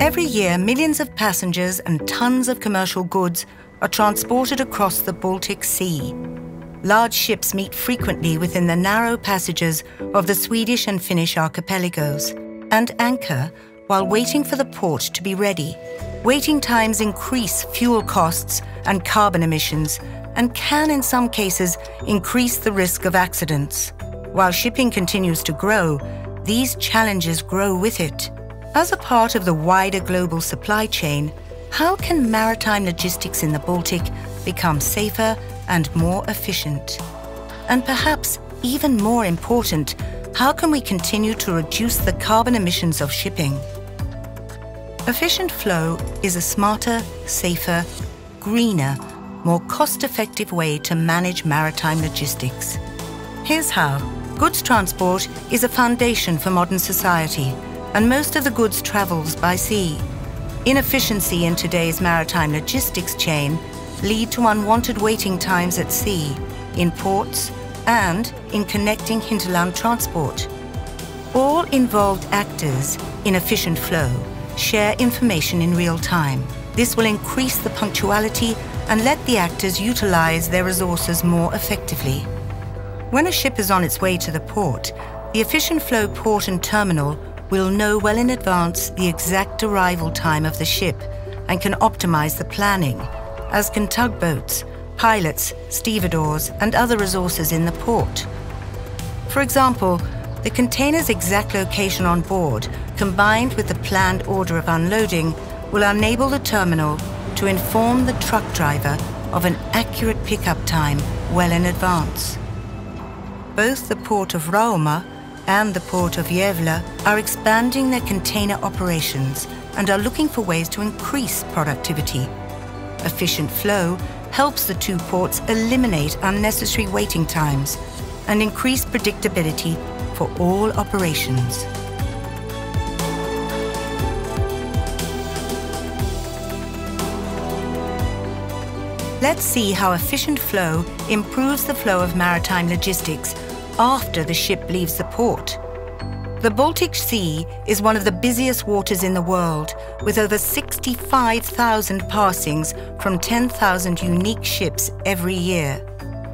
Every year, millions of passengers and tons of commercial goods are transported across the Baltic Sea. Large ships meet frequently within the narrow passages of the Swedish and Finnish archipelagos and anchor while waiting for the port to be ready. Waiting times increase fuel costs and carbon emissions and can, in some cases, increase the risk of accidents. While shipping continues to grow, these challenges grow with it. As a part of the wider global supply chain, how can maritime logistics in the Baltic become safer and more efficient? And perhaps even more important, how can we continue to reduce the carbon emissions of shipping? Efficient flow is a smarter, safer, greener, more cost-effective way to manage maritime logistics. Here's how. Goods transport is a foundation for modern society and most of the goods travels by sea. Inefficiency in today's maritime logistics chain lead to unwanted waiting times at sea, in ports, and in connecting hinterland transport. All involved actors in efficient flow share information in real time. This will increase the punctuality and let the actors utilize their resources more effectively. When a ship is on its way to the port, the efficient flow port and terminal will know well in advance the exact arrival time of the ship and can optimize the planning, as can tugboats, pilots, stevedores, and other resources in the port. For example, the container's exact location on board, combined with the planned order of unloading, will enable the terminal to inform the truck driver of an accurate pickup time well in advance. Both the port of Rauma and the port of Gävle are expanding their container operations and are looking for ways to increase productivity. Efficient flow helps the two ports eliminate unnecessary waiting times and increase predictability for all operations. Let's see how efficient flow improves the flow of maritime logistics after the ship leaves the port. The Baltic Sea is one of the busiest waters in the world, with over 65,000 passings from 10,000 unique ships every year.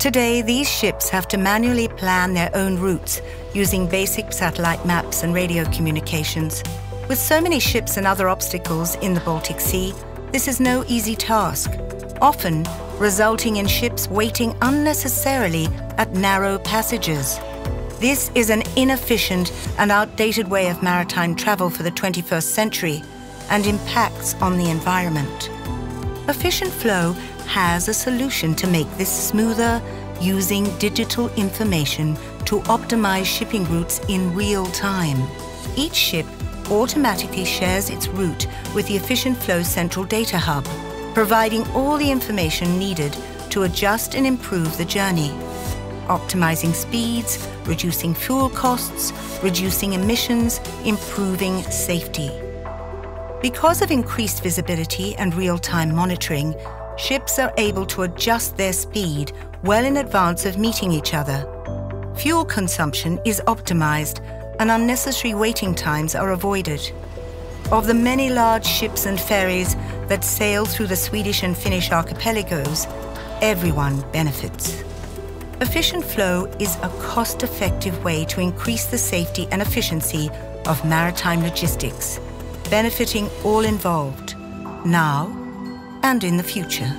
Today, these ships have to manually plan their own routes using basic satellite maps and radio communications. With so many ships and other obstacles in the Baltic Sea, this is no easy task, often resulting in ships waiting unnecessarily at narrow passages. This is an inefficient and outdated way of maritime travel for the 21st century and impacts on the environment. Efficient Flow has a solution to make this smoother using digital information to optimize shipping routes in real time. Each ship automatically shares its route with the Efficient Flow Central Data Hub, providing all the information needed to adjust and improve the journey optimizing speeds, reducing fuel costs, reducing emissions, improving safety. Because of increased visibility and real-time monitoring, ships are able to adjust their speed well in advance of meeting each other. Fuel consumption is optimized and unnecessary waiting times are avoided. Of the many large ships and ferries that sail through the Swedish and Finnish archipelagos, everyone benefits. Efficient flow is a cost-effective way to increase the safety and efficiency of maritime logistics, benefiting all involved, now and in the future.